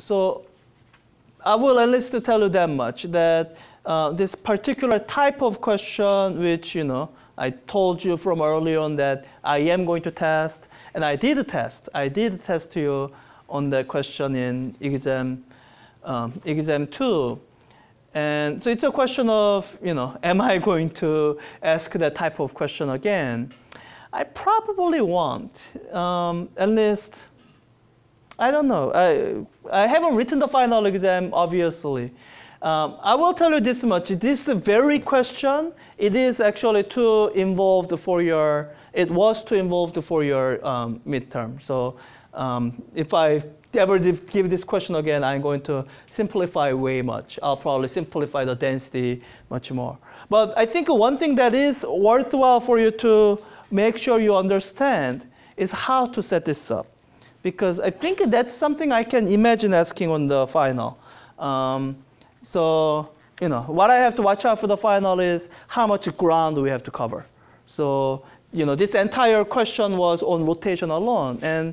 so I will at least tell you that much, that uh, this particular type of question, which, you know, I told you from early on that I am going to test, and I did test. I did test you on the question in exam, um, exam two. And so it's a question of, you know, am I going to ask that type of question again? I probably won't, um, at least, I don't know. I, I haven't written the final exam, obviously. Um, I will tell you this much. This very question, it is actually too involved for your, it was too involved for your um, midterm. So um, if I ever give this question again, I'm going to simplify way much. I'll probably simplify the density much more. But I think one thing that is worthwhile for you to make sure you understand is how to set this up. Because I think that's something I can imagine asking on the final. Um, so, you know, what I have to watch out for the final is how much ground we have to cover. So, you know, this entire question was on rotation alone. And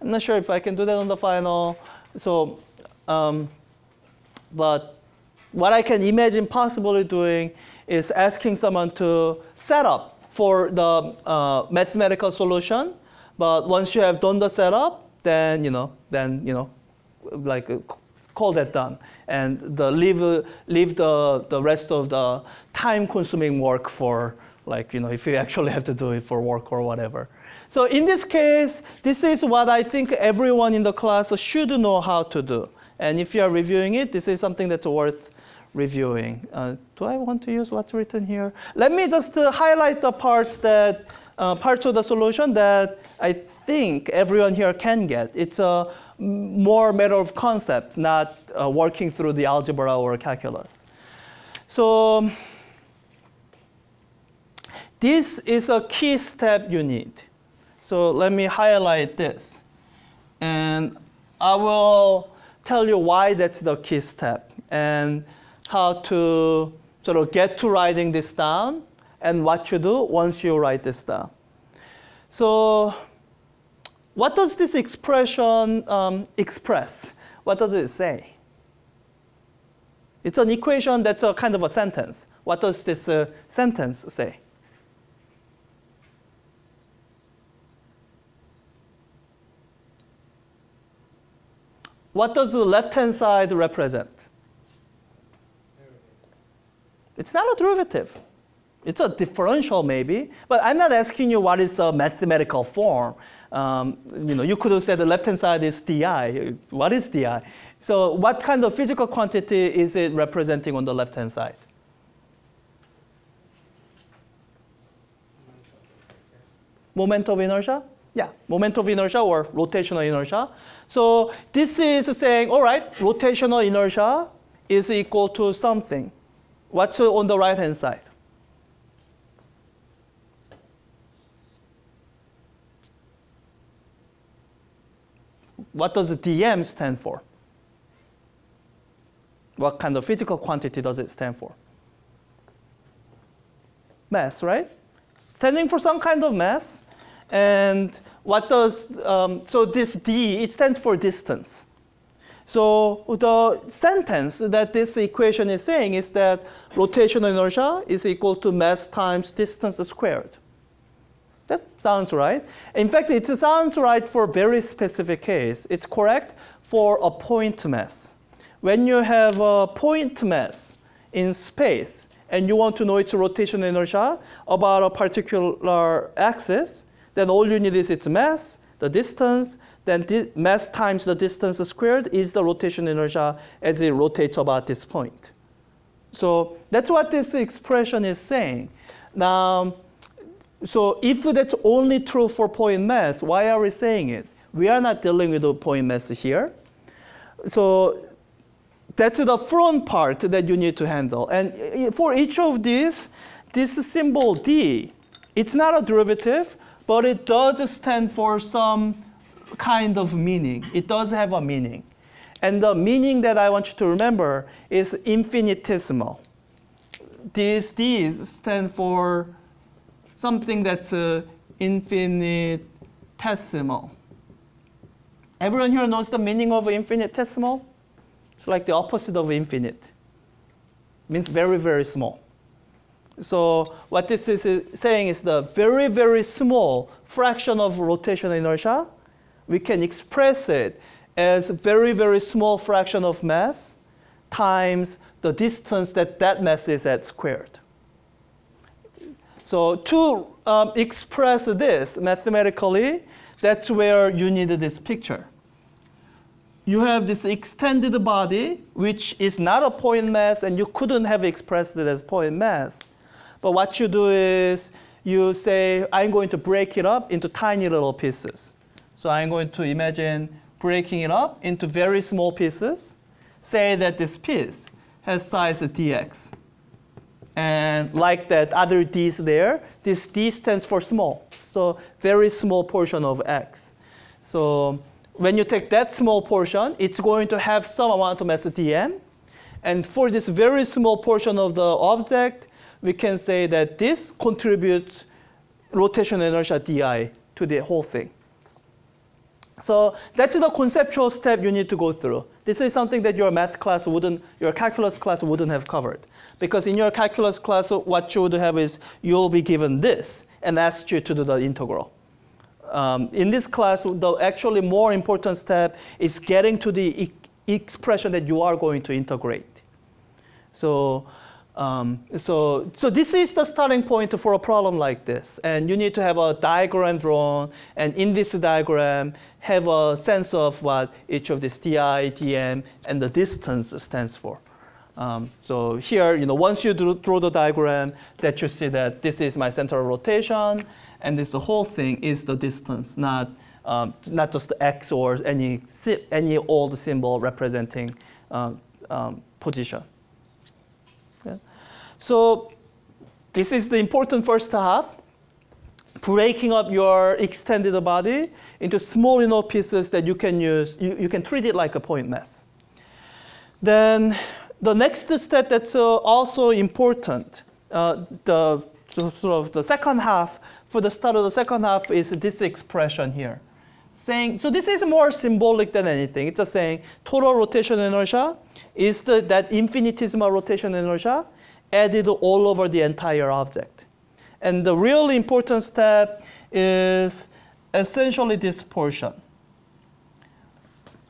I'm not sure if I can do that on the final. So, um, but what I can imagine possibly doing is asking someone to set up for the uh, mathematical solution. But once you have done the setup, then you know, then you know, like call that done, and the leave leave the the rest of the time-consuming work for like you know, if you actually have to do it for work or whatever. So in this case, this is what I think everyone in the class should know how to do. And if you are reviewing it, this is something that's worth reviewing. Uh, do I want to use what's written here? Let me just uh, highlight the parts that uh, parts of the solution that I think everyone here can get. It's a more matter of concept, not uh, working through the algebra or calculus. So this is a key step you need. So let me highlight this. And I will tell you why that's the key step. And how to sort of get to writing this down and what you do once you write this down. So what does this expression um, express? What does it say? It's an equation that's a kind of a sentence. What does this uh, sentence say? What does the left-hand side represent? It's not a derivative. It's a differential maybe, but I'm not asking you what is the mathematical form. Um, you know, you could have said the left-hand side is di. What is di? So what kind of physical quantity is it representing on the left-hand side? Moment of inertia? Yeah, moment of inertia or rotational inertia. So this is saying, all right, rotational inertia is equal to something. What's on the right-hand side? What does dm stand for? What kind of physical quantity does it stand for? Mass, right? Standing for some kind of mass. And what does, um, so this d, it stands for distance. So the sentence that this equation is saying is that rotational inertia is equal to mass times distance squared. That sounds right. In fact, it sounds right for a very specific case. It's correct for a point mass. When you have a point mass in space and you want to know its rotation inertia about a particular axis, then all you need is its mass, the distance, then mass times the distance squared is the rotation inertia as it rotates about this point. So that's what this expression is saying. Now, so if that's only true for point mass, why are we saying it? We are not dealing with a point mass here. So that's the front part that you need to handle. And uh, uh, for each of these, this symbol D, it's not a derivative, but it does stand for some kind of meaning. It does have a meaning. And the meaning that I want you to remember is infinitesimal. These D's stand for something that's uh, infinitesimal. Everyone here knows the meaning of infinitesimal? It's like the opposite of infinite. It means very, very small. So what this is saying is the very, very small fraction of rotational inertia, we can express it as a very, very small fraction of mass times the distance that that mass is at squared. So to um, express this mathematically, that's where you need this picture. You have this extended body, which is not a point mass, and you couldn't have expressed it as point mass. But what you do is you say, I'm going to break it up into tiny little pieces. So I'm going to imagine breaking it up into very small pieces. Say that this piece has size dx. And like that other d's there, this d stands for small. So very small portion of x. So when you take that small portion, it's going to have some amount of mass dm. And for this very small portion of the object, we can say that this contributes rotation inertia di to the whole thing. So that's the conceptual step you need to go through. This is something that your math class wouldn't, your calculus class wouldn't have covered. Because in your calculus class, what you would have is you'll be given this and asked you to do the integral. Um, in this class, the actually more important step is getting to the e expression that you are going to integrate. So um, so, so this is the starting point for a problem like this. And you need to have a diagram drawn. And in this diagram, have a sense of what each of these di, dm, and the distance stands for. Um, so here, you know, once you draw the diagram, that you see that this is my center of rotation, and this whole thing is the distance, not um, not just x or any any old symbol representing um, So this is the important first half, breaking up your extended body into small enough pieces that you can use, you, you can treat it like a point mass. Then the next step that's uh, also important, uh, the sort of the second half, for the start of the second half is this expression here. Saying, so this is more symbolic than anything. It's just saying total rotation inertia is the, that infinitesimal rotation inertia added all over the entire object. And the really important step is essentially this portion.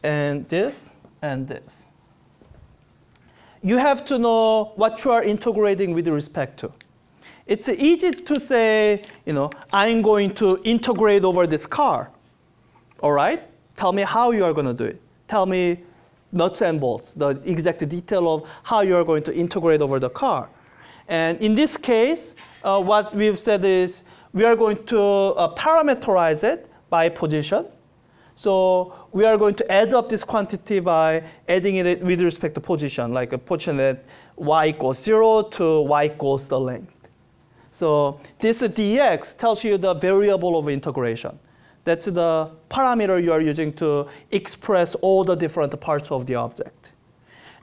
And this and this. You have to know what you are integrating with respect to. It's easy to say, you know, I'm going to integrate over this car. All right? Tell me how you are going to do it. Tell me nuts and bolts, the exact detail of how you're going to integrate over the car. And in this case, uh, what we've said is we are going to uh, parameterize it by position. So we are going to add up this quantity by adding it with respect to position, like a position that y equals 0 to y equals the length. So this dx tells you the variable of integration. That's the parameter you are using to express all the different parts of the object.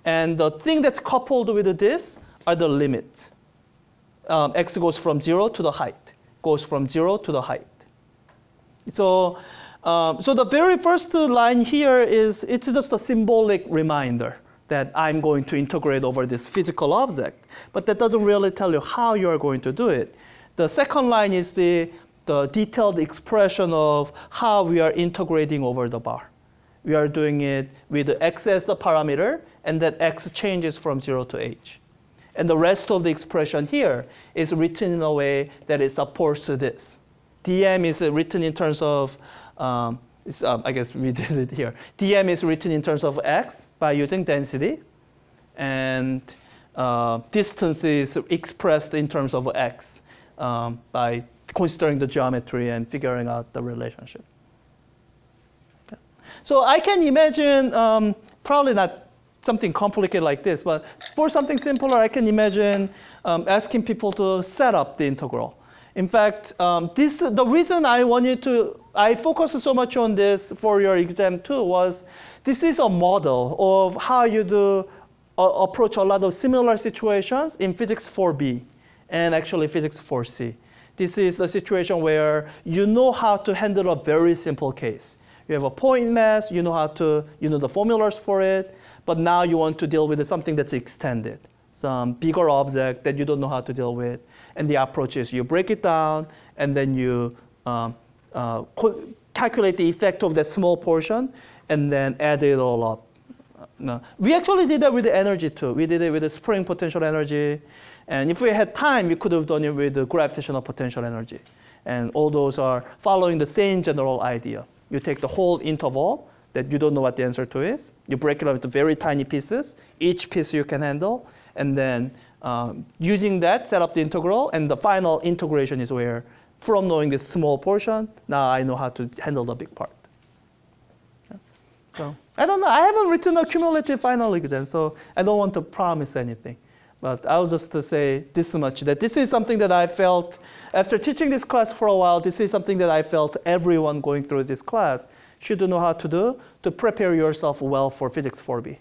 And the thing that's coupled with this are the limits. Um, x goes from 0 to the height, goes from 0 to the height. So, um, so the very first line here is it's just a symbolic reminder that I'm going to integrate over this physical object. But that doesn't really tell you how you're going to do it. The second line is the the detailed expression of how we are integrating over the bar. We are doing it with x as the parameter, and that x changes from 0 to h. And the rest of the expression here is written in a way that it supports this. dm is written in terms of, um, um, I guess we did it here. dm is written in terms of x by using density, and uh, distance is expressed in terms of x um, by considering the geometry and figuring out the relationship. So I can imagine, um, probably not something complicated like this, but for something simpler, I can imagine um, asking people to set up the integral. In fact, um, this the reason I wanted to, I focused so much on this for your exam two was this is a model of how you do uh, approach a lot of similar situations in physics 4b and actually physics 4c. This is a situation where you know how to handle a very simple case. You have a point mass, you know how to, you know the formulas for it, but now you want to deal with something that's extended, some bigger object that you don't know how to deal with. And the approach is you break it down and then you um, uh, calculate the effect of that small portion and then add it all up. No. We actually did that with the energy too. We did it with the spring potential energy. And if we had time, we could have done it with the gravitational potential energy. And all those are following the same general idea. You take the whole interval that you don't know what the answer to is. You break it up into very tiny pieces. Each piece you can handle. And then um, using that, set up the integral. And the final integration is where, from knowing this small portion, now I know how to handle the big part. So I don't know. I haven't written a cumulative final exam, so I don't want to promise anything. But I'll just say this much, that this is something that I felt, after teaching this class for a while, this is something that I felt everyone going through this class should know how to do to prepare yourself well for Physics 4B.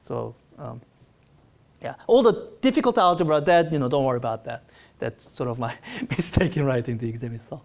So um, yeah, all the difficult algebra, that, you know, don't worry about that. That's sort of my mistake in writing the exam itself.